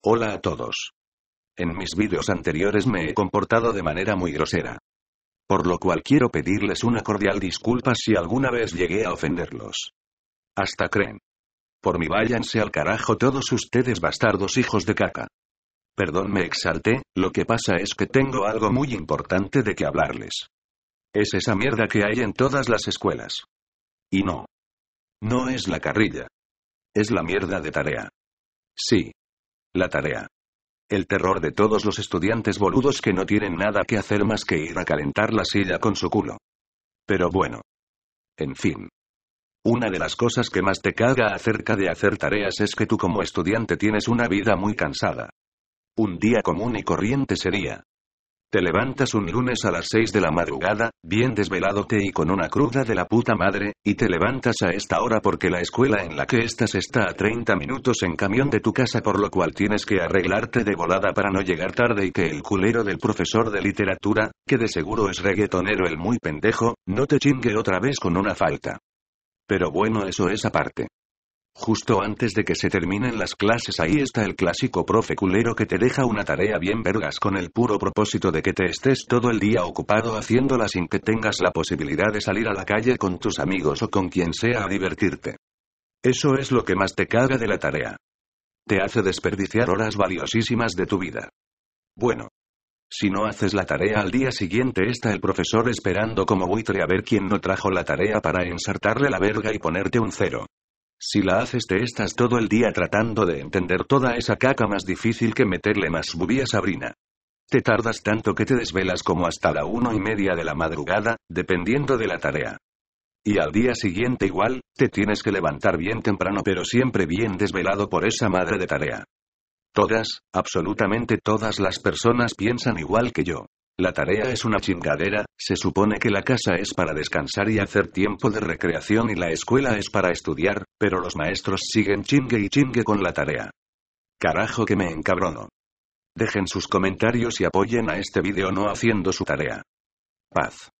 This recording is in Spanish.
Hola a todos. En mis vídeos anteriores me he comportado de manera muy grosera. Por lo cual quiero pedirles una cordial disculpa si alguna vez llegué a ofenderlos. Hasta creen. Por mi váyanse al carajo todos ustedes bastardos hijos de caca. Perdón me exalté, lo que pasa es que tengo algo muy importante de que hablarles. Es esa mierda que hay en todas las escuelas. Y no. No es la carrilla. Es la mierda de tarea. Sí. La tarea. El terror de todos los estudiantes boludos que no tienen nada que hacer más que ir a calentar la silla con su culo. Pero bueno. En fin. Una de las cosas que más te caga acerca de hacer tareas es que tú como estudiante tienes una vida muy cansada. Un día común y corriente sería. Te levantas un lunes a las 6 de la madrugada, bien desveladote y con una cruda de la puta madre, y te levantas a esta hora porque la escuela en la que estás está a 30 minutos en camión de tu casa por lo cual tienes que arreglarte de volada para no llegar tarde y que el culero del profesor de literatura, que de seguro es reggaetonero el muy pendejo, no te chingue otra vez con una falta. Pero bueno, eso es aparte. Justo antes de que se terminen las clases ahí está el clásico profe culero que te deja una tarea bien vergas con el puro propósito de que te estés todo el día ocupado haciéndola sin que tengas la posibilidad de salir a la calle con tus amigos o con quien sea a divertirte. Eso es lo que más te caga de la tarea. Te hace desperdiciar horas valiosísimas de tu vida. Bueno. Si no haces la tarea al día siguiente está el profesor esperando como buitre a ver quién no trajo la tarea para ensartarle la verga y ponerte un cero. Si la haces te estás todo el día tratando de entender toda esa caca más difícil que meterle más bubí a Sabrina. Te tardas tanto que te desvelas como hasta la uno y media de la madrugada, dependiendo de la tarea. Y al día siguiente igual, te tienes que levantar bien temprano pero siempre bien desvelado por esa madre de tarea. Todas, absolutamente todas las personas piensan igual que yo. La tarea es una chingadera, se supone que la casa es para descansar y hacer tiempo de recreación y la escuela es para estudiar, pero los maestros siguen chingue y chingue con la tarea. Carajo que me encabrono. Dejen sus comentarios y apoyen a este vídeo no haciendo su tarea. Paz.